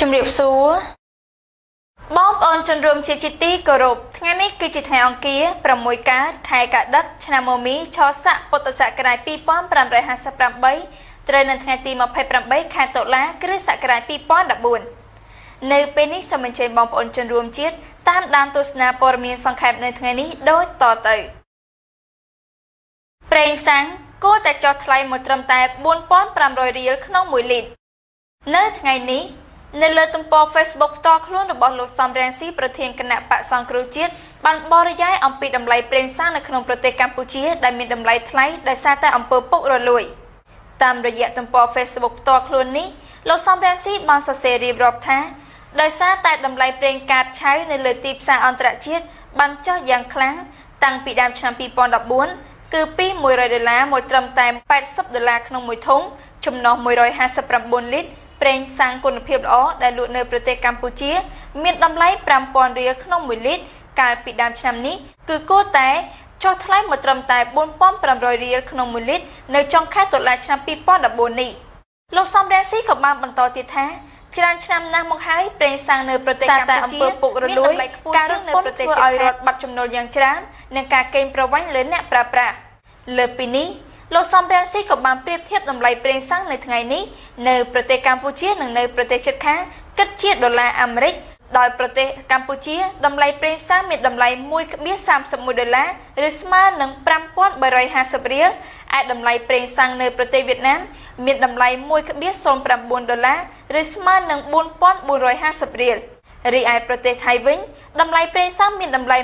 ជំរាបសួរបងប្អូនជនរួមជាជាទីគោរពថ្ងៃនេះគឺជាថ្ងៃអង្គារ6កើតខែកដឹកឆ្នាំមមីឆស័កពុទ្ធសករាជ2558ត្រូវនៅថ្ងៃទី28ខែតុលាគ្រិស្តសករាជ2014នៅពេលនេះសូមអញ្ជើញបងប្អូនជនរួមជាតិតាមដានទស្សនាព័ត៌មានសង្ខេបនៅថ្ងៃនេះដូចតទៅប្រេងសាំងគួរតែចុះថ្លៃមួយត្រឹមតែ4500រៀលក្នុង1លីត្រនៅថ្ងៃនេះ នៅលើទំព័រ Facebook ផ្ទាល់ខ្លួនរបស់លោកសំរងស៊ីប្រធានគណៈបកសង្គ្រោះជាតិបានបរិយាយអំពីតម្លៃប្រេងសាំងនៅក្នុងប្រទេសកម្ពុជាដែលមានតម្លៃថ្លៃដោយសារតែអំពើពុករលួយតាមរយៈទំព័រ Facebook ផ្ទាល់ខ្លួននេះលោកសំរងស៊ីបានសរសេររៀបរាប់ថាដោយសារតែតម្លៃប្រេងកាតឆៅនៅលើទីផ្សារអន្តរជាតិបានចុះយ៉ាងខ្លាំងតាំងពីដើមឆ្នាំ2014គឺពី100ដុល្លារមកត្រឹមតែ80ដុល្លារក្នុងមួយធុងចំណុះ159លីត្រ ប្រេងសាំងគុណភាពល្អដែលលក់នៅប្រទេសកម្ពុជា មានតម្លៃ5000រៀលក្នុង1លីត្រកាលពីដើមឆ្នាំនេះគឺគួរតែចុះថ្លៃមកត្រឹមតែ4500រៀលក្នុង1លីត្រនៅចុងខែតុលាឆ្នាំ2014នេះលោកសំរងស៊ីក៏បានបន្តទៀតថាច្រើនឆ្នាំណាស់មកហើយប្រេងសាំងនៅប្រទេសកម្ពុជាអំពើពុករលួយការរត់នៅប្រទេសជិតខាងឲ្យរដ្ឋបាត់ចំណូលយ៉ាងច្រើននិងការកេងប្រវ័ញ្ចលើអ្នកប្រើប្រាស់លើពីនេះ លោកសំរងស៊ីក៏បានប្រៀបធៀបតម្លៃប្រេងសាំងនៅថ្ងៃនេះនៅប្រទេសកម្ពុជានិងនៅប្រទេសជិតខាងគិតជាដុល្លារអាមេរិកដោយប្រទេសកម្ពុជាតម្លៃប្រេងសាំងមានតម្លៃ1.31ដុល្លារឬស្មើនឹង5350រៀលឯតម្លៃប្រេងសាំងនៅប្រទេសវៀតណាមមានតម្លៃ1.09ដុល្លារឬស្មើនឹង4450រៀល រីឯប្រទេសថៃវិញតម្លៃប្រេងសាំមានតម្លៃ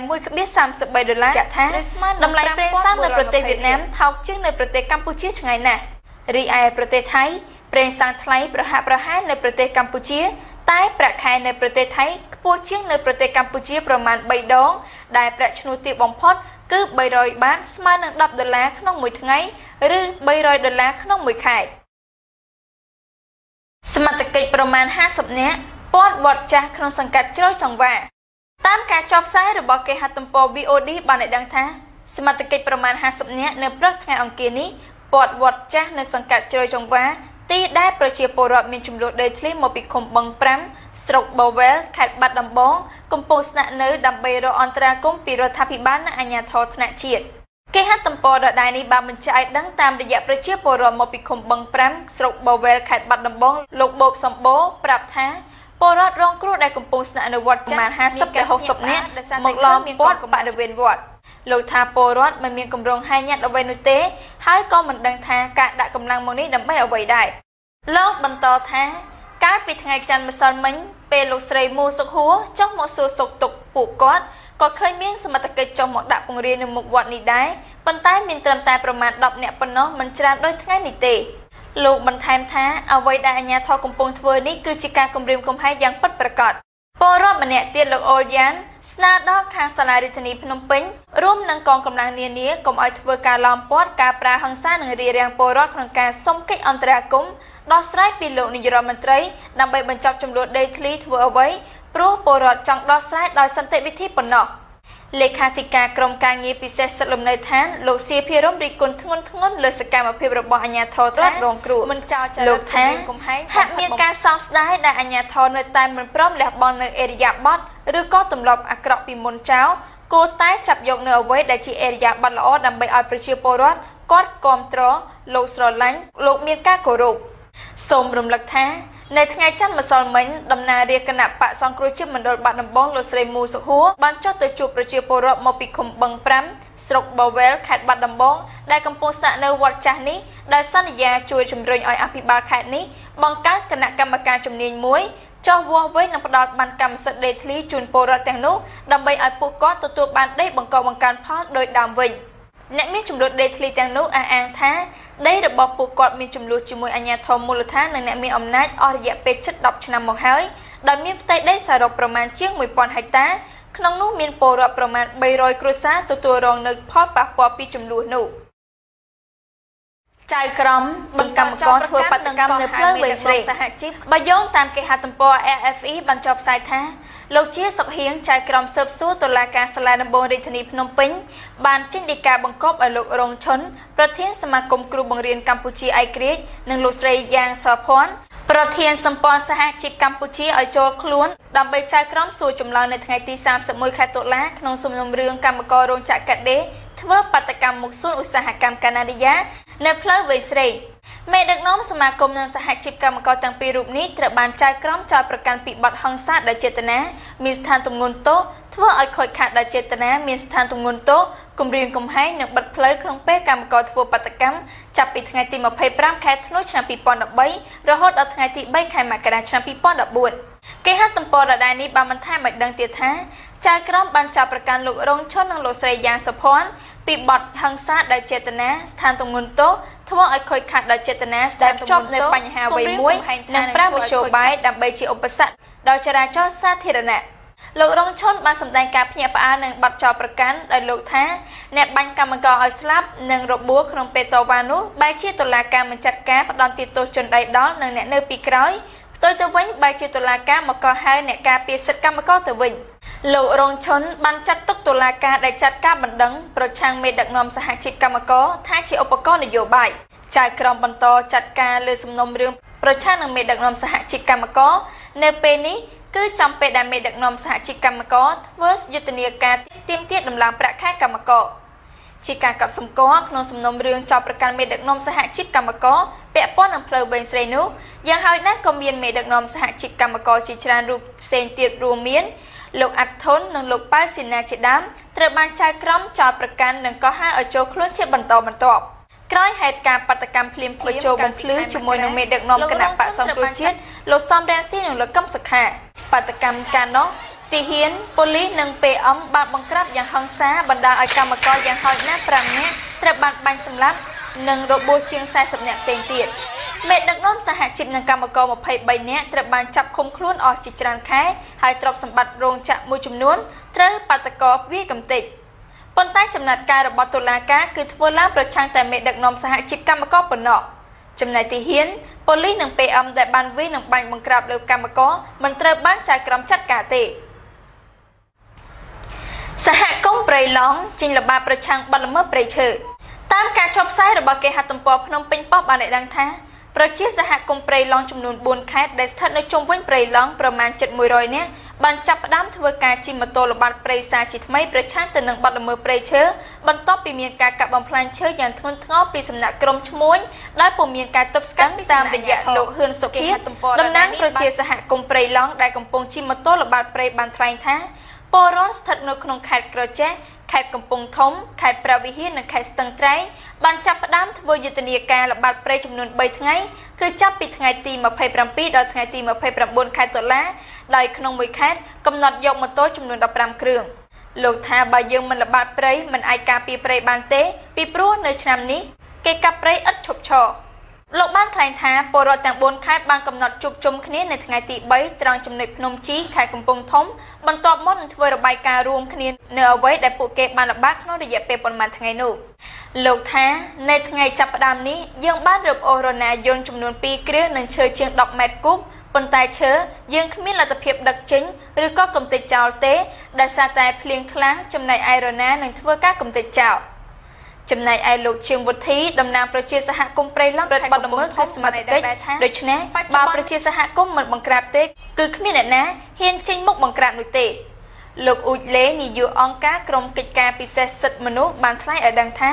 1.33ដុល្លារចាក់ថាតម្លៃប្រេងសាំនៅប្រទេសវៀតណាមថោកជាងនៅប្រទេសកម្ពុជាឆ្ងាយណាស់រីឯប្រទេសថៃប្រេងសាំថ្លៃប្រហាក់ប្រហែលនៅប្រទេសកម្ពុជា តែប្រាក់ខែនៅប្រទេសថៃខ្ពស់ជាងនៅប្រទេសកម្ពុជាប្រមាណ3ដង ដែលប្រាក់ឈ្នួលទាបបំផុតគឺ300បាតស្មើនឹង10ដុល្លារក្នុងមួយថ្ងៃឬ300ដុល្លារក្នុងមួយខែសមត្ថកិច្ចប្រមាណ50នាក់ ព័ន្ធវត្តចាស់ក្នុងសង្កាត់ជ្រោយចង្វាតាមការចុះផ្សាយរបស់គេហទំព័រ VOD បានឲ្យដឹងថាសមត្ថកិច្ចប្រមាណ50នាក់នៅព្រឹកថ្ងៃអង្គារនេះព័ន្ធវត្តចាស់នៅសង្កាត់ជ្រោយចង្វាទីដែលប្រជាពលរដ្ឋមានចំនួនដីធ្លីមកពីឃុំបឹង5ស្រុកបូវែលខេត្តបាត់ដំបងកំពុងស្នាក់នៅដើម្បីរកអន្តរាគមន៍ពីរដ្ឋាភិបាលនិងអាជ្ញាធរថ្នាក់ជាតិគេហទំព័រដដែលនេះបានបញ្ជាក់ឲ្យដឹងតាមរយៈប្រជាពលរដ្ឋមកពីឃុំបឹង5ស្រុកបូវែលខេត្តបាត់ដំបងលោកបូបសម្បូរប្រាប់ថា ពលរដ្ឋរងគ្រោះដែលកំពុងស្នាក់នៅវត្តប្រមាណ50ទៅ60នាក់មកឡោមព័ទ្ធបរិវេណវត្តលោកថាពលរដ្ឋមិនមានកម្រងហាយញាត់អ្វីនោះទេ ហើយក៏មិនដឹងថាការដាក់កម្លាំងមកនេះដើម្បីអ្វីដែរលោកបន្តថាកាលពីថ្ងៃច័ន្ទម្សិលមិញពេលលោកស្រីមូសុខហួរចុះមកសួរសុខទុក្ខពួកគាត់ក៏ឃើញមានសមត្ថកិច្ចចុះមកដាក់ពង្រាយនៅមុខវត្តនេះដែរប៉ុន្តែមានត្រឹមតែប្រមាណ10នាក់ប៉ុណ្ណោះមិនច្រើនដូចថ្ងៃនេះទេ លោកបន្ថែមថាអ្វីដែលអាជ្ញាធរកំពុងធ្វើនេះគឺជាការគំរាមកំហែងយ៉ាងពិតប្រាកដពលរដ្ឋម្នាក់ទៀតលោកអូលយ៉ានស្នើដល់ខាងសាលារដ្ឋាភិបាលភ្នំពេញរួមនឹងកងកម្លាំងនានាកុំឲ្យធ្វើការឡោមព័ទ្ធការប្រាហិង្សានិងរារាំងពលរដ្ឋក្នុងការសុំកិច្ចអន្តរាគមន៍ដោះស្រាយពីលោកនាយរដ្ឋមន្ត្រីដើម្បីបញ្ចប់ចំនួនដីធ្លីធ្វើអ្វីព្រោះពលរដ្ឋចង់ដោះស្រាយដោយសន្តិវិធីប៉ុណ្ណោះ។ លេខាធិការក្រមការងារពិសេសសិទ្ធិលំនៅឋានលោកសៀភិរមរីគុណធ្ងន់ធ្ងរលើសកម្មភាពរបស់អាជ្ញាធរត្រាត់រងគ្រោះមិនចោលចរិតថាកំហែងហាក់មានការសោកស្ដាយដែលអាជ្ញាធរនៅតែមិនព្រមលះបង់នៅអេរិយាប័តឬក៏ទម្លាប់អាក្រក់ពីមុនចោលគួរតែចាប់យកនៅអ្វីដែលជាអេរិយាប័តល្អដើម្បីឲ្យប្រជាពលរដ្ឋគាត់គ្រប់គ្រងលោកស្រឡាញ់លោកមានការគោរពសូមរំលឹកថា នៅថ្ងៃច័ន្ទម្សិលមិញដំណើររាជគណៈបកសង្គ្រោះជាតិមណ្ឌលបាត់ដំបងលោកស្រីមូសុហួរបានចុះទៅជួបប្រជាពលរដ្ឋមកពីឃុំបឹង5ស្រុកបវែលខេត្តបាត់ដំបង ដែលកំពុងស្នាក់នៅវត្តចាស់នេះដែលសន្យាជួយជំរុញឲ្យអភិបាលខេត្តនេះបង្កើតគណៈកម្មការជំនាញមួយចោះវាស់វែងនិងផ្ដល់បានកម្មសិទ្ធិដីធ្លីជូនពលរដ្ឋទាំងនោះដើម្បីឲ្យពួកគាត់ទទួលបានដីបង្កបង្កើនផលដោយដើមវិញ។ អ្នកមានចំនួនដីធ្លីទាំងនោះអះអាងថាដីរបស់ពួកគាត់មានចំនួនជាមួយអាជ្ញាធរមូលដ្ឋាននិងអ្នកមានអំណាចអស់រយៈពេលជិត10ឆ្នាំមកហើយដោយមានផ្ទៃដីសរុបប្រមាណជាង1000ហិកតាក្នុងនោះមានពលរដ្ឋប្រមាណ300គ្រួសារទទួលរងនូវផលប៉ះពាល់ពីចំនួននោះ ចៅក្រមបង្កម្មករធ្វើបាតកម្មនៅផ្លូវវែងស្រេងសហជីពបើយោងតាមគេហទំព័រ AFE បានចុះផ្សាយថាលោកជាសុខហៀងចៅក្រមស៊ើបសួរតុលាការសាលាដំបងរាជធានីភ្នំពេញបានចេញដីកាបង្គាប់ឲ្យលោករងឈុនប្រធានសមាគមគ្រូបង្រៀនកម្ពុជាឯករាជ្យនិងលោកស្រីយ៉ាងសភ័ណ្ឌប្រធានសម្ព័ន្ធសហជីពកម្ពុជាឲ្យចូលខ្លួនដើម្បីចៅក្រមសួរចម្លើយនៅថ្ងៃទី31ខែតុលាក្នុងសំណុំរឿងកម្មកររោងចក្រកាដេ ធ្វើបាតកម្មមុខសួនឧស្សាហកម្មកាណាឌីយ៉ានៅផ្លូវវៃស្រេងមេដឹកនាំសមាគមនិងសហជីពកម្មករទាំងពីររូបនេះត្រូវបានចៅក្រមចោទប្រកាន់ពីបទហិង្សាដោយចេតនាមានស្ថានទម្ងន់ទោសធ្វើឲ្យខូចខាតដោយចេតនាមានស្ថានទម្ងន់ទោសគំរាមកំហែងនិងបិទផ្លូវក្នុងពេលកម្មករធ្វើបាតកម្មចាប់ពីថ្ងៃទី25ខែធ្នូឆ្នាំ2013រហូតដល់ថ្ងៃទី3ខែមករាឆ្នាំ2014គេហទំព័រដដែលនេះបានបន្ថែមឲ្យដឹងទៀតថា ចៅក្រមបានចាប់ប្រកាន់លោករងឈុននិងលោកស្រីយ៉ាងសុភ័ណ្ឌពីបទហិង្សាដោយចេតនាស្ថានទម្ងន់ទោសធ្វើឲ្យខូចខាតដោយចេតនាស្ថានជាប់នៅបញ្ហាអ្វីមួយនិងប្រាមជ្ឈបាយដើម្បីជាឧបសគ្គដល់ចរាចរណ៍សាធារណៈលោករងឈុនបានសម្ដែងការភ្ញាក់ផ្អើលនឹងបាត់ចោលប្រកាន់ដោយលោកថាអ្នកបាញ់កម្មករឲ្យស្លាប់និងរបួសក្នុងពេលតវ៉ានោះបែរជាតុលាការមិនចាត់ការផ្ដន់ទាទោសជនដីដល់និងអ្នកនៅពីក្រោយផ្ទុយទៅវិញបែរជាតុលាការមកកោះហៅអ្នកការពារសិទ្ធិកម្មករទៅវិញ លោករងឈុនបានចាត់ទុកតុលាការដែលចាត់ការបណ្ដឹងប្រឆាំងមេដឹកនាំសហជីពកម្មករថាជាឧបករណ៍នយោបាយចៅក្រមបន្តចាត់ការលើសំណុំរឿងប្រឆាំងនឹងមេដឹកនាំសហជីពកម្មករនៅពេលនេះគឺចំពេលដែលមេដឹកនាំសហជីពកម្មករធ្វើយុទ្ធនាការទាមទារដំឡើងប្រាក់ខែកម្មករជាការកត់សម្គាល់ក្នុងសំណុំរឿងចោទប្រកាន់មេដឹកនាំសហជីពកម្មករពាក់ព័ន្ធនឹងផ្លូវវែងស្រីនោះយ៉ាងហោចណាស់ក៏មានមេដឹកនាំសហជីពកម្មករជាច្រើនរូបផ្សេងទៀតរួមមាន លោកអាត់ធុននិងលោកប៉ៅស៊ីណាជាដើមត្រូវបានចៅក្រមចោទប្រកាន់និងកោះហៅឲ្យចូលខ្លួនជាបន្តបន្ទាប់ក្រោយហេតុការណ៍បាតកម្មភ្លាមភ្លឺចូលបំភ្លឺជាមួយនឹងមេដឹកនាំគណៈបកសង្គ្រោះជាតិលោកសំរងស៊ីនិងលោកកឹមសុខាបាតកម្មកាលនោះទីហ៊ានប៉ូលីសនិង PM បានបង្ក្រាបយ៉ាងហិង្សាបណ្ដាលឲ្យកម្មករយ៉ាងហោចណាស់5នាក់ត្រូវបានបាញ់សម្លាប់និងរបួសជាង40នាក់ផ្សេងទៀត មេដឹកនាំសហជីពនិងកម្មករ23នាក់ត្រូវបានចាប់ឃុំខ្លួនអស់ជាច្រើនខែហើយទ្រព្យសម្បត្តិរោងចក្រមួយចំនួនត្រូវបាតកោវាកំទេចប៉ុន្តែចំណាត់ការរបស់តុលាការគឺធ្វើឡើងប្រឆាំងតែមេដឹកនាំសហជីពកម្មករប៉ុណ្ណោះចំណែកទីហ៊ានប៉ូលីសនិង PM ដែលបានវាយនិងបាញ់បង្ក្រាបលើកម្មករមិនត្រូវបានចៅក្រមចាត់ការទេសហគមន៍ព្រៃឡង់ចេញល្បាតប្រឆាំងបទល្មើសព្រៃឈើតាមការចុះផ្សាយរបស់គេហទំព័រភ្នំពេញប៉ុស្តិ៍បានដឹងថា ប្រជាសហគមន៍ព្រៃឡង់ចំនួន4ខេត្តដែលស្ថិតនៅជុំវិញព្រៃឡង់ប្រមាណ700នាក់បានចាប់ផ្ដើមធ្វើការជិះម៉ូតូល្បាតព្រៃសាជាថ្មីប្រឆាំងទៅនឹងបទល្មើសព្រៃឈើបន្ទាប់ពីមានការកាប់បំផ្លាញឈើយ៉ាងធ្ងន់ធ្ងរពីសំណាក់ក្រុមឈ្មួញដែលពុំមានការទប់ស្កាត់តាមរយៈលោកហ៊ឿនសុភីតំណាងប្រជាសហគមន៍ព្រៃឡង់ដែលកំពុងជិះម៉ូតូល្បាតព្រៃបានថ្លែងថា ពលរដ្ឋស្ថិតនៅក្នុងខេត្តក្រចេះខេត្តកំពង់ធំខេត្តព្រះវិហារនិងខេត្តស្ទឹងត្រែងបានចាប់ផ្ដើមធ្វើយុទ្ធនាការល្បាតព្រៃចំនួន3ថ្ងៃគឺចាប់ពីថ្ងៃទី27ដល់ថ្ងៃទី29ខែតុលាដោយក្នុងមួយខេត្តកំណត់យកម៉ូតូចំនួន15គ្រឿងលោកថាបើយើងមិនល្បាតព្រៃមិនអាចការពារព្រៃបានទេ ពីព្រោះនៅឆ្នាំនេះគេកាប់ព្រៃឥតឈប់ឈរ លោកបានថ្លែងថាពលរដ្ឋទាំង4ខេត្តបានកំណត់ជួបជុំគ្នានៅថ្ងៃទី3ត្រង់ចំណុចភ្នំជីខេត្តកំពង់ធំបន្ទាប់មកនឹងធ្វើរបាយការណ៍រួមគ្នានៅអ្វីដែលពួកគេបានល្បាតក្នុងរយៈពេលប៉ុន្មានថ្ងៃនោះលោកថានៅថ្ងៃចាប់ផ្ដើមនេះយើងបានរឹបអូសរណាយន្តចំនួន2គ្រឿងនិងឈើជាង10ម៉ែត្រគូបប៉ុន្តែឈើយើងគ្មានលទ្ធភាពដឹកចេញឬក៏កំទេចចោលទេដោយសារតែភ្លៀងខ្លាំងចំណែកឯរណានឹងធ្វើការកំទេចចោល ចំណែកឯលោកជាងវុធីតំណាងប្រជាសហគមន៍ព្រៃឡង់រដ្ឋបတ်ល្មើសគឺសមត្ថកិច្ចដូច្នេះបើប្រជាសហគមន៍មិនបង្ក្រាបទេគឺគ្មានអ្នកណាហ៊ានចេញមុខបង្ក្រាបនោះទេលោកអ៊ូចលេនាយកអង្គការក្រមកិច្ចការពិសេសសិទ្ធិមនុស្សបានថ្លែងឲ្យដឹងថា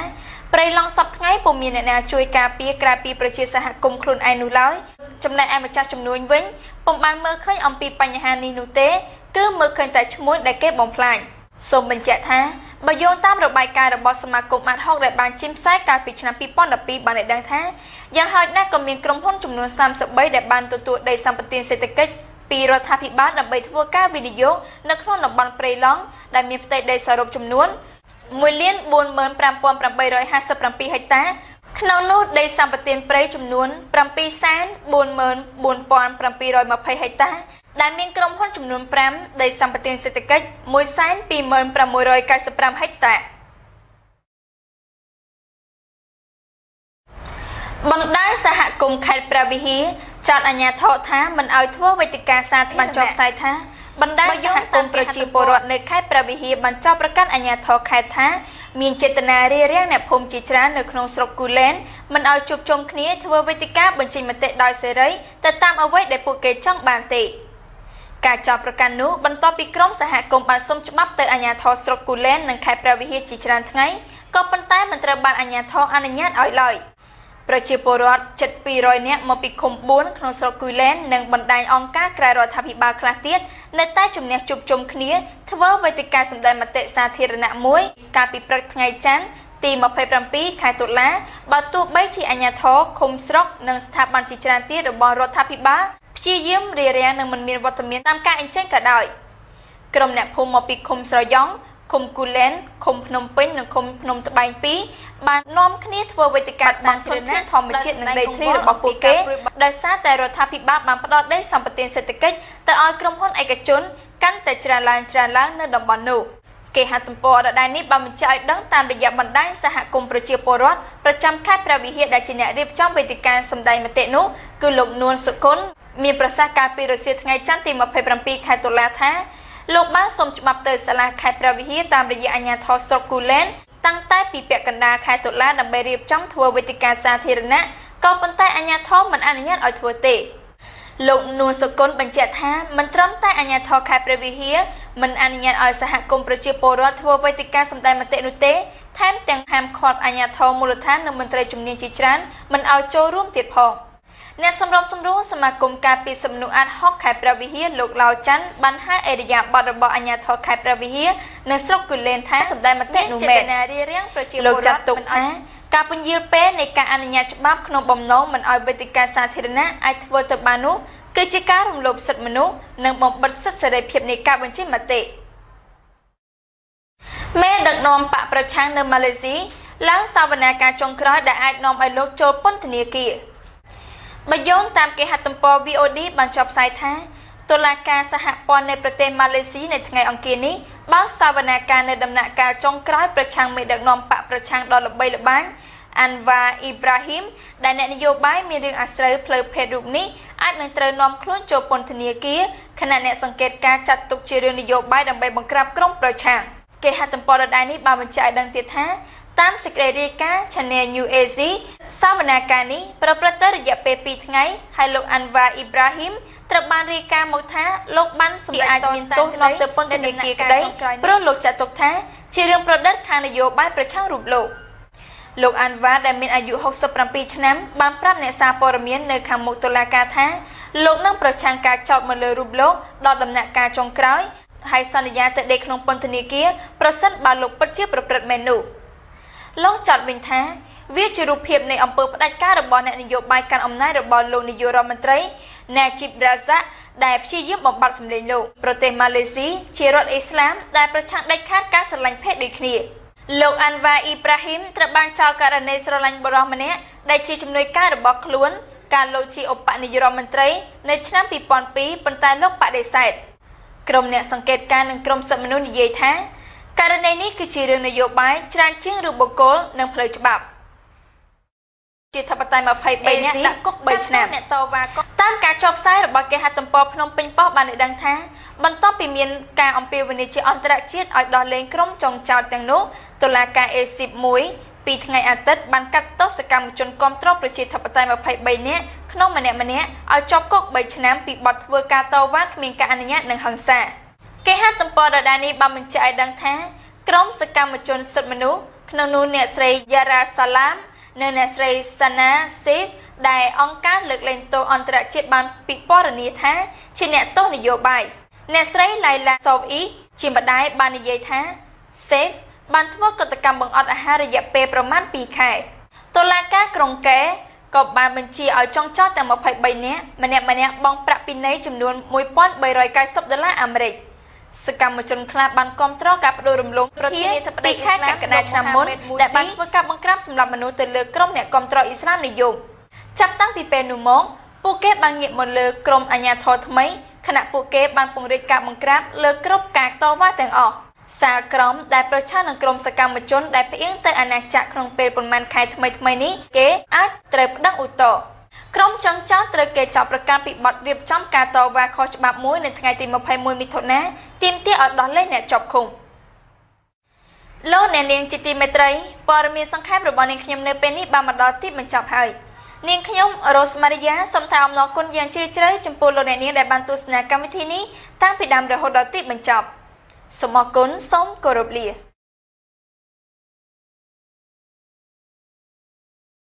ព្រៃឡង់សពថ្ងៃពុំមានអ្នកណាជួយការពារក្រៅពីប្រជាសហគមន៍ខ្លួនឯងនោះឡើយចំណែកឯម្ចាស់ចំនួនវិញពុំបានមើលឃើញអំពីបញ្ហានេះនោះទេ គឺមើលឃើញតែឈ្មោះដែលគេបំផ្លាញ។ សូមបញ្ជាក់ថាបើយោងតាមរបាយការណ៍របស់សមាគមអាត់ហុកដែលបានចេញផ្សាយកាលពីឆ្នាំ2012បានដឹងថាយ៉ាងហោចណាស់ក៏មានក្រុមហ៊ុនចំនួន33ដែលបានទទួលដីសម្បត្តិសេដ្ឋកិច្ចពីរដ្ឋាភិបាលដើម្បីធ្វើការវិនិយោគនៅក្នុងតំបន់ព្រៃឡង់ដែលមានផ្ទៃដីសរុបចំនួន1លាន45857ហិកតា ក្នុងនោះដីសម្បត្តិព្រៃចំនួន744,720ហិកតា ដែលមានក្រុមហ៊ុនចំនួន5ដីសម្បត្តិសេដ្ឋកិច្ច126,695ហិកតាបណ្ដាញសហគមន៍ខេត្តព្រះវិហារចាត់អាជ្ញាធរថាមិនឲ្យធ្វើវេទិកាសាធារណៈចុះផ្សាយថាបណ្ដាញសហគមន៍ប្រជាពលរដ្ឋនៅខេត្តព្រះវិហារបានចោទប្រកាន់អាជ្ញាធរខេត្តថាមានចេតនារារាំងអ្នកភូមិជាច្រើននៅក្នុងស្រុកគូលែនមិនឲ្យជួបជុំគ្នាធ្វើវេទិកាបញ្ចេញមតិដោយសេរីទៅតាមអ្វីដែលពួកគេចង់បានទេ ការចោទប្រកាន់នោះបន្ទាប់ពីក្រុមសហគមន៍បានសុំច្បាប់ទៅអាជ្ញាធរស្រុកគូលែននិងខេត្តព្រះវិហារជាច្រើនថ្ងៃក៏ប៉ុន្តែមិនត្រូវបានអាជ្ញាធរអនុញ្ញាតឲ្យឡើយ។ប្រជាពលរដ្ឋជិត200នាក់មកពីឃុំ4ក្នុងស្រុកគូលែននិងបណ្ដាញអង្គការក្រៅរដ្ឋាភិបាលខ្លះទៀតនៅតែជំនះជួបជុំគ្នាធ្វើវេទិកាសម្ដែងមតិសាធារណៈមួយកាលពីព្រឹកថ្ងៃច័ន្ទទី27ខែតុលាបើទោះបីជាអាជ្ញាធរឃុំស្រុកនិងស្ថាប័នជាច្រើនទៀតរបស់រដ្ឋាភិបាល ព្យាយាមរារាំងនិងមិនមានវត្តមានតាមការអញ្ជើញក៏ដោយក្រុមអ្នកភូមិមកពីឃុំស្រយ៉ង់ឃុំគូលែនឃុំភ្នំពេញនិងឃុំភ្នំត្បែង2បាននាំគ្នាធ្វើវេទិកាសាធារណៈធម្មជាតិនិងដីធ្លីរបស់ពួកគេដោយសារតែរដ្ឋាភិបាលបានផ្ដល់ដីសម្បត្តិសេដ្ឋកិច្ចទៅឲ្យក្រុមហ៊ុនឯកជនកាន់តែច្រើនឡើងច្រើនឡើងនៅតំបន់នោះគេហទំព័រដដែលនេះបានបញ្ជាក់ឲ្យដឹងតាមរយៈបណ្ដាញសហគមន៍ប្រជាពលរដ្ឋប្រចាំខេត្តព្រះវិហារដែលជាអ្នករៀបចំវេទិកាសម្ដែងមតិនោះគឺលោកនួនសុគន្ធ មានប្រសាសន៍កាលពីរសៀលថ្ងៃច័ន្ទទី27ខែតុលាថាលោកបានសូមច្បាប់ទៅសាលាខេត្តព្រះវិហារតាមរយៈអាជ្ញាធរស្រុកគូលែនតាំងតែពីពាក់កណ្ដាលខែតុលាដើម្បីរៀបចំធ្វើវេទិកាសាធារណៈក៏ប៉ុន្តែអាជ្ញាធរមិនអនុញ្ញាតឲ្យធ្វើទេលោកនួនសុគន្ធបញ្ជាក់ថាមិនត្រឹមតែអាជ្ញាធរខេត្តព្រះវិហារមិនអនុញ្ញាតឲ្យសហគមន៍ប្រជាពលរដ្ឋធ្វើវេទិកាសម្ដែងមតិនោះទេថែមទាំងហាមឃាត់អាជ្ញាធរមូលដ្ឋាននិងមន្ត្រីជំនាញជាច្រើនមិនឲ្យចូលរួមទៀតផង។ អ្នកសម្របសម្រួលសមាគមការពីសំណុអាតហុកខេត្តព្រះវិហារលោកឡាវច័ន្ទបានហៅអេរិយាប័ត្ររបស់អាជ្ញាធរខេត្តព្រះវិហារនៅស្រុកគូលែនថាសម្ដែងមតិនោះមែនរារាំងប្រជាពលរដ្ឋលោកចាត់ទុកថាការពន្យាលពេលនៃការអនុញ្ញាតច្បាប់ក្នុងបំណងមិនឲ្យវេទិកាសាធារណៈអាចធ្វើទៅបាននោះគឺជាការរំលោភសិទ្ធិមនុស្សនិងបំបិទសិទ្ធិសេរីភាពនៃការបញ្ចេញមតិមេដឹកនាំបកប្រឆាំងនៅម៉ាឡេស៊ីឡើងសវនាការចុងក្រោយដែលអាចនាំឲ្យលោកចូលពន្ធនាគារ បើយោងតាមគេហទំព័រ VOD បានចុះផ្សាយថាតុលាការសហព័ន្ធនៃប្រទេសម៉ាឡេស៊ីនៅថ្ងៃអង្គារនេះបើកសវនាការនៅដំណាក់កាលចុងក្រោយប្រឆាំងមេដឹកនាំបកប្រឆាំងដ៏ល្បីល្បាញអាន់វ៉ាអ៊ីប្រាហ៊ីមដែលអ្នកនយោបាយមានរឿងអាស្រូវផ្លូវភេទរូបនេះអាចនឹងត្រូវនាំខ្លួនចូលពន្ធនាគារខណៈអ្នកសង្កេតការចាត់ទុកជារឿងនយោបាយដើម្បីបង្ក្រាបក្រុមប្រឆាំងគេហទំព័រដដែលនេះបានបញ្ជាក់ឲ្យដឹងទៀតថា តាមសេចក្តីរាយការណ៍ Channel New Asia សវនាការនេះប្រព្រឹត្តទៅរយៈពេល2ថ្ងៃហើយលោកអាន់វ៉ាអ៊ីប្រាហ៊ីមត្រូវបានរាយការណ៍មកថាលោកបានសម្រេចអាចមានទោសនាំទៅពន្ធនាគារក្តីព្រោះលោកចាត់ទុកថា ជារឿងប្រឌិតខាងនយោបាយប្រឆាំងរូបលោកលោកអាន់វ៉ាដែលមានអាយុ67ឆ្នាំបានប្រាប់អ្នកសារព័ត៌មាននៅខាងមុខតុលាការថាលោកនឹងប្រឆាំងការចោទមកលើរូបលោកដល់ដំណាក់កាលចុងក្រោយហើយសន្យាទៅដេកក្នុងពន្ធនាគារប្រសិនបើលោកពិតជាប្រព្រឹត្តមែននោះ។ លោកចាត់វិញថាវាជារូបភាពនៃអំពើផ្ដាច់ការរបស់អ្នកនយោបាយកាន់អំណាចរបស់លោកនាយករដ្ឋមន្ត្រី Najib Razak ដែលព្យាយាមបំបត្តិសម្លេងលោកប្រទេសម៉ាឡេស៊ីជារដ្ឋអ៊ីស្លាមដែលប្រឆាំងដាច់ខាតការស្រឡាញ់ភេទដូចគ្នាលោកអាន់វ៉ាអ៊ីប្រាហ៊ីមត្រូវបានចោទករណីស្រឡាញ់បរិសម្នាក់ដែលជាជំនួយការរបស់ខ្លួន ការលោកជាឧបនាយករដ្ឋមន្ត្រីនៅឆ្នាំ2002ប៉ុន្តែលោកបដិសេធក្រុមអ្នកសង្កេតការណ៍និងក្រុមសិទ្ធិមនុស្សនិយាយថា ករណីនេះគឺជារឿងនយោបាយច្រើនជាងឬបុគ្គលនិងផ្លូវច្បាប់ជាធិបតេយ្យ23នាក់ដាក់គុក3ឆ្នាំអ្នកតវ៉ាក៏តាមការចុះផ្សាយរបស់គេហទំព័រភ្នំពេញប៉ុស្តិ៍បានឲ្យដឹងថាបន្ទាប់ពីមានការអំពាវនាវជាអន្តរជាតិឲ្យដោះលែងក្រុមចុងចោតទាំងនោះតុលាការ A11 ពីថ្ងៃអាទិត្យបានកាត់ទោសកម្មជនគ្រប់គ្រងប្រជាធិបតេយ្យ23នាក់ក្នុងម្នាក់ម្នាក់ឲ្យជាប់គុក3ឆ្នាំពីបទធ្វើការតវ៉ាគ្មានការអនុញ្ញាតនិងហិង្សា គេហទំព័រដដែលនេះបានបញ្ជាក់ឲ្យដឹងថាក្រមសកម្មជនសិទ្ធិមនុស្សក្នុងនោះអ្នកស្រីយ៉ារ៉ាសាឡាមនិងអ្នកស្រីសាណាសេហ្វដែលអង្គការលើកលែងទោសអន្តរជាតិបានពិពណ៌នាថាជាអ្នកទោសនយោបាយអ្នកស្រីឡៃឡាសូវអ៊ីជាម្ដាយបាននិយាយថាសេហ្វបានធ្វើកតកម្មបង្អត់អាហាររយៈពេលប្រមាណ2ខែតុលាការក្រុងកែក៏បានបញ្ជាឲ្យចុងចោតទាំង23នាក់ម្នាក់ម្នាក់បង់ប្រាក់ពិន័យចំនួន1390ដុល្លារអាមេរិក។ សកម្មជនខ្លះបានគ្រប់គ្រងការបដិរំលងប្រធានាធិបតីខែកក្កដាឆ្នាំមុនដែលបានធ្វើការបង្ក្រាបសម្លាប់មនុស្សទៅលើក្រុមអ្នកគ្រប់គ្រងអ៊ីស្លាមនិយមចាប់តាំងពីពេលនោះមកពួកគេបានងាកមកលើក្រុមអាជ្ញាធរថ្មីខណៈពួកគេបានពង្រីកការបង្ក្រាបលើគ្រប់ការតវ៉ាទាំងអស់សាលក្រមដែលប្រឆាំងនឹងក្រុមសកម្មជនដែលផ្អៀងទៅអាណាចក្រក្នុងពេលប្រមាណខែថ្មីៗនេះគេអាចត្រូវប្តឹងឧទ្ធរណ៍ ក្រុមចង់ចោតត្រូវគេចាប់ប្រកាន់ពីបទរៀបចំការតវ៉ាខុសច្បាប់មួយនៅថ្ងៃទី21មិថុនាទាមទារឲ្យដោះលែងអ្នកជាប់ឃុំលោកអ្នកនាងជាទីមេត្រីព័ត៌មានសង្ខេបរបស់នាងខ្ញុំនៅពេលនេះបានមកដល់ទីបញ្ចប់ហើយនាងខ្ញុំរ៉ូសម៉ារីយ៉ាសូមថ្លែងអំណរគុណយ៉ាងជ្រាលជ្រៅចំពោះលោកអ្នកនាងដែលបានទស្សនាកម្មវិធីនេះតាំងពីដើមរហូតដល់ទីបញ្ចប់សូមអរគុណសូមគោរពលា